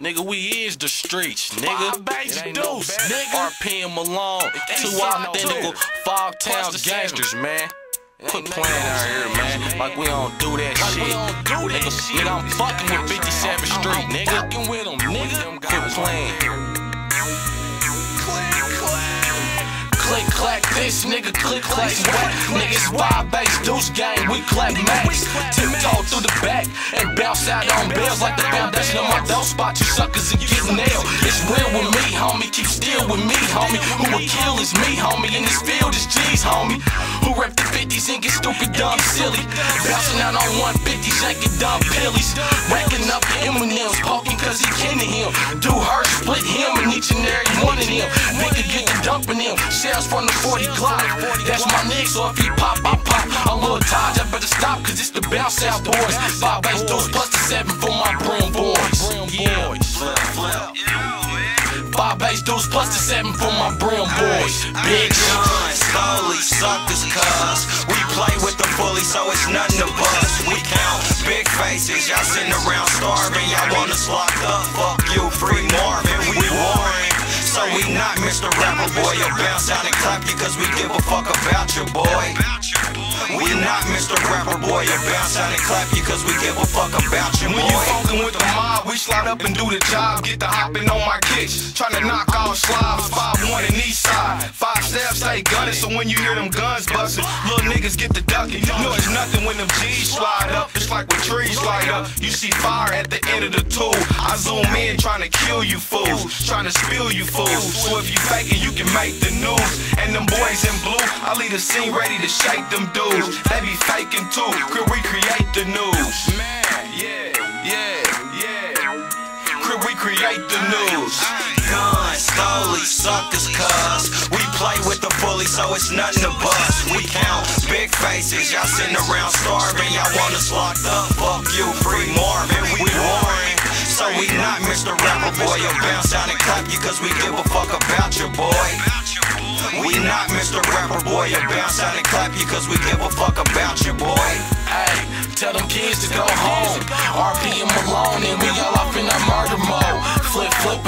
Nigga, we is the streets, nigga. It ain't deuce, better. nigga. RP and Malone, two identical no Fog Town gangsters, man. Quit playing out here, man. Like we don't do that Like shit. don't that nigga, shit. nigga, I'm fucking with 57th Street, nigga. fucking with 'em, nigga. Quit playing. Clack this, nigga, click clack sweat. Niggas wild bass, deuce gang, we clap max. Tiptoe through the back and bounce out on bells like the foundation of my dope spot. You suckers and get nailed. It's real with me, homie. Keep still with me, homie. Who will kill is me, homie. In this field is G's, homie. Who rep the 50s and get stupid, dumb, silly. Bouncing out on 150s, yanking dumb pillies. Racking up M&M's, poking cause he kin to him. Do her, split him and each and every one of them. Nigga get the him. Shells from the 40 Glock. That's my nigga, so if he pop, I pop. A little Taj, I better stop cause it's the bounce out boys. Five base dudes plus the seven for my brim boys. Five base dudes plus the seven for my brim boys. Big Gun, slowly suckers cuz We play with the bully so it's nothing to bust We count big faces, y'all sitting around starving Y'all us locked up, fuck you, Boy You'll bounce out and clap you cause we give a fuck about you boy We not Mr. Rapper Boy You'll bounce out and clap you cause we give a fuck about you When you boy fucking with the mob, we slide up and do the job. Get the hopping on my kicks. Tryna knock off slobs. 5-1 in east side. Five steps, stay gunning. So when you hear them guns busting, little niggas get the ducking. You know it's nothing when them G's slide up. It's like when trees light up. You see fire at the end of the tool. I zoom in tryna kill you fools. to spill you fools. So if you faking, you can make the news. And them boys in blue, I leave the scene ready to shake them dudes. They be faking too. Could recreate the news. Man, yeah, yeah, yeah. Could recreate the news. Slowly suckers cuz We play with the bully so it's nothing to bust We count big faces, y'all sitting around starving Y'all want us locked up, fuck you, free Marvin We warring, so we not Mr. Rapper Boy You'll bounce out and clap you cause we give a fuck about your boy We not Mr. Rapper Boy You'll bounce out and clap you cause we give a fuck about your boy Hey, tell them kids to go home. RP and Malone, and we all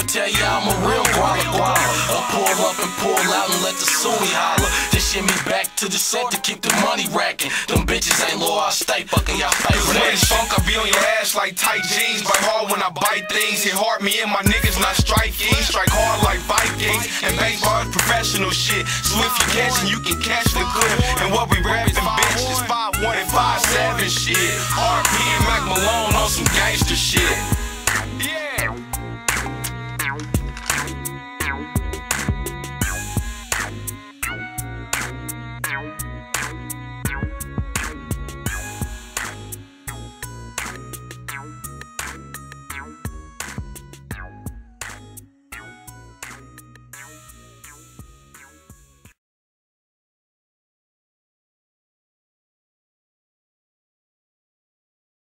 tell ya I'm a real guala. I pull up and pull out and let the Sunni holler. Then shimmy back to the set to keep the money racking. Them bitches ain't low, I stay fucking y'all favorite When it's funk, I be on your ass like tight jeans. Bite hard when I bite things. Hit hard, me and my niggas not striking. Strike hard like Vikings. And baseball is professional shit. So if you catching, you can catch the good. And what we rapping, bitch, is 5 1 and 5 7 shit.